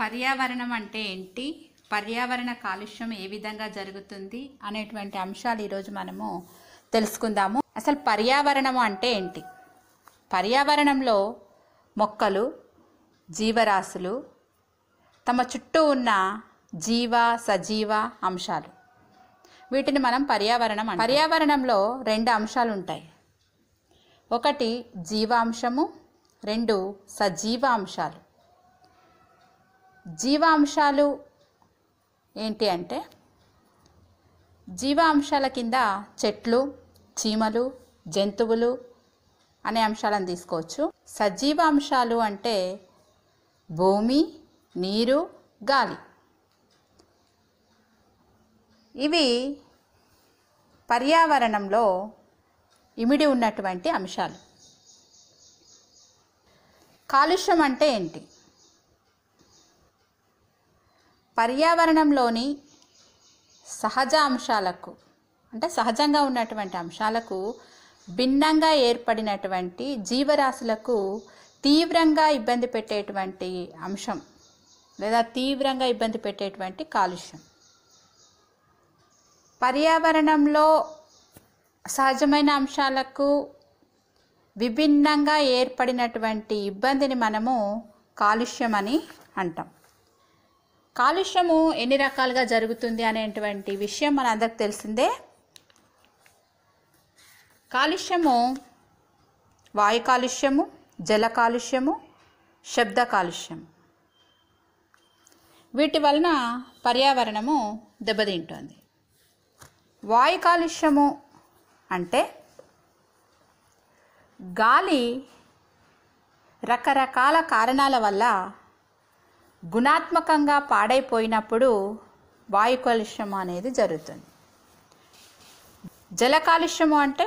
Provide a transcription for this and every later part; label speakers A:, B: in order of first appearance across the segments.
A: పర్యావరణం అంటే ఏంటి? పర్యావరణ కాలుష్యం ఏ విధంగా జరుగుతుంది? అనేటువంటి అంశాలు ఈరోజు మనము తెలుసుకుందాము. అసలు పర్యావరణం అంటే ఏంటి? పర్యావరణంలో మొక్కలు జీవరాశులు తమ చుట్టూ ఉన్న జీవ సజీవ అంశాలు. వీటిని మనం పర్యావరణం పర్యావరణంలో రెండు అంశాలు ఉంటాయి. ఒకటి జీవాంశము రెండు సజీవ అంశాలు. జీవాంశాలు ఏంటి అంటే జీవాంశాల కింద చెట్లు చీమలు జంతువులు అనే అంశాలను తీసుకోవచ్చు. సజీవాంశాలు అంటే భూమి నీరు గాలి. ఇవి పర్యావరణంలో ఇమిడి ఉన్నటువంటి అంశాలు. కాలుష్యం అంటే ఏంటి? పర్యావరణంలోని సహజ అంశాలకు అంటే సహజంగా ఉన్నటువంటి అంశాలకు భిన్నంగా ఏర్పడినటువంటి జీవరాశులకు తీవ్రంగా ఇబ్బంది పెట్టేటువంటి అంశం లేదా తీవ్రంగా ఇబ్బంది పెట్టేటువంటి కాలుష్యం. పర్యావరణంలో సహజమైన అంశాలకు విభిన్నంగా ఏర్పడినటువంటి ఇబ్బందిని మనము కాలుష్యం అని అంటాం. కాలుష్యము ఎన్ని రకాలుగా జరుగుతుంది అనేటువంటి విషయం మన అందరికి తెలిసిందే. కాలుష్యము వాయు కాలుష్యము జల కాలుష్యము శబ్ద కాలుష్యము. వీటి వలన పర్యావరణము దెబ్బతింటోంది. వాయు కాలుష్యము అంటే గాలి రకరకాల కారణాల వల్ల గుణాత్మకంగా పాడైపోయినప్పుడు వాయు కాలుష్యం అనేది జరుగుతుంది. జల కాలుష్యము అంటే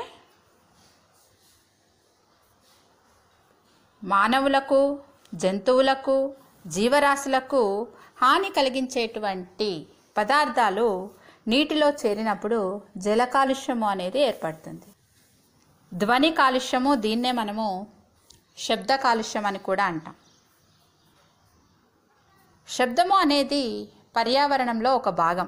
A: మానవులకు జంతువులకు జీవరాశులకు హాని కలిగించేటువంటి పదార్థాలు నీటిలో చేరినప్పుడు జల కాలుష్యము అనేది ఏర్పడుతుంది. ధ్వని కాలుష్యము దీన్నే మనము శబ్ద కాలుష్యం అని కూడా అంటాం. శబ్దము అనేది పర్యావరణంలో ఒక భాగం.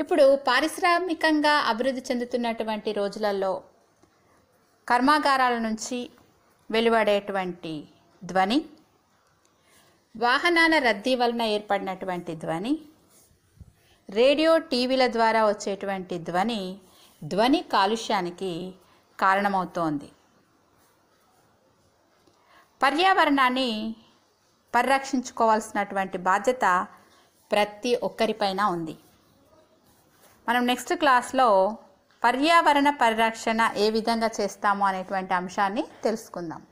A: ఇప్పుడు పారిశ్రామికంగా అభివృద్ధి చెందుతున్నటువంటి రోజులలో కర్మాగారాల నుంచి వెలువడేటువంటి ధ్వని వాహనాల రద్దీ వలన ఏర్పడినటువంటి ధ్వని రేడియో టీవీల ద్వారా వచ్చేటువంటి ధ్వని ధ్వని కాలుష్యానికి కారణమవుతోంది. పర్యావరణాన్ని పరిరక్షించుకోవాల్సినటువంటి బాధ్యత ప్రతి ఒక్కరిపైన ఉంది. మనం నెక్స్ట్ క్లాస్లో పర్యావరణ పరిరక్షణ ఏ విధంగా చేస్తాము అనేటువంటి అంశాన్ని తెలుసుకుందాం.